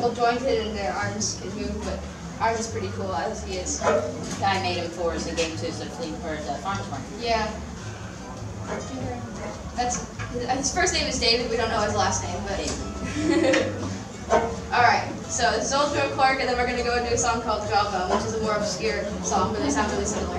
double jointed, and their arms can move, but ours is pretty cool as he is. Guy made him for us and gave him to us at Fleet or the farmer's market. Yeah. That's his first name is David. We don't know his last name, but. All right. So this is Old Joe Clark, and then we're gonna go and do a song called Jawbone, which is a more obscure song, but they sound really similar.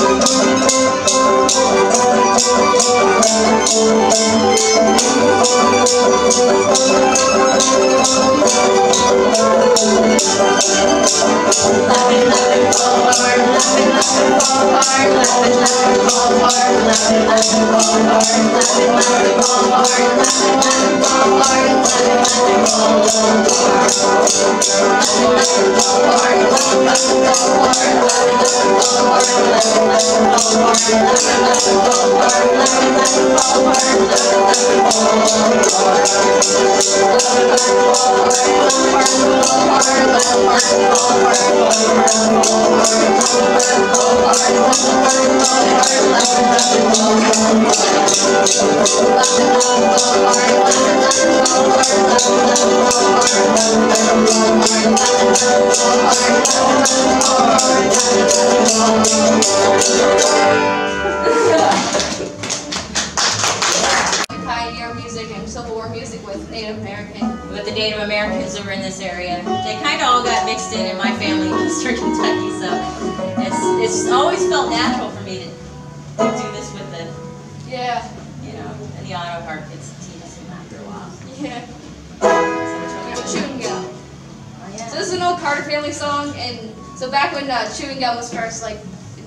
Thank Pioneer music and Civil War music with Native American. with the Native Americans that were in this area. They kind of all got mixed in in my family in Eastern Kentucky, so it's it's always felt natural for me to, to do this with the Yeah, you know and the auto harp. It's tedious after a while. yeah. So Chewing gum. Oh, yeah. So this is an old Carter Family song, and so back when uh, chewing gum was first like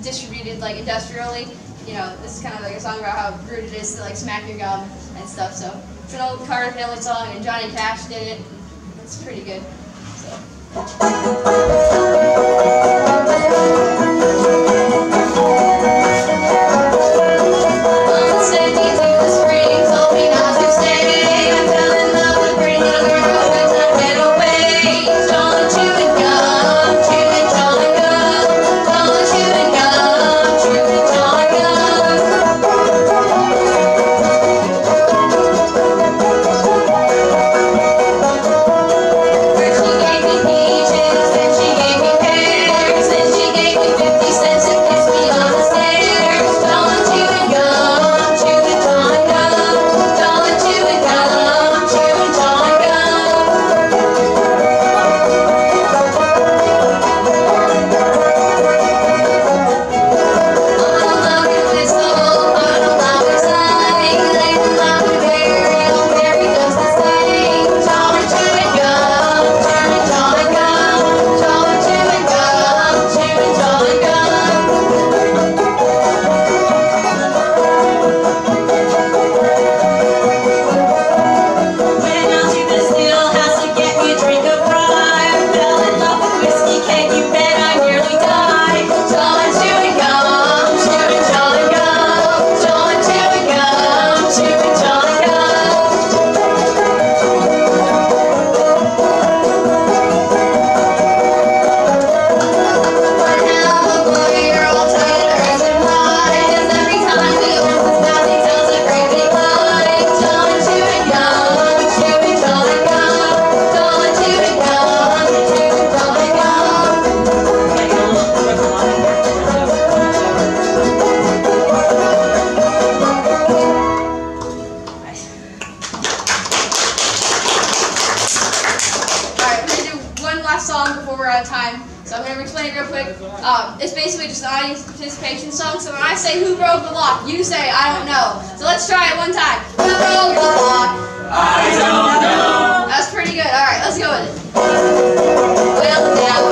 distributed like industrially, you know, this is kind of like a song about how rude it is to like smack your gum and stuff. So it's an old Carter Family song, and Johnny Cash did it. It's pretty good. So. Song before we're out of time. So I'm gonna explain it real quick. Um, it's basically just an audience participation song. So when I say who broke the lock, you say I don't know. So let's try it one time. Who broke the lock? I don't know. That's pretty good. Alright, let's go with it. Well, down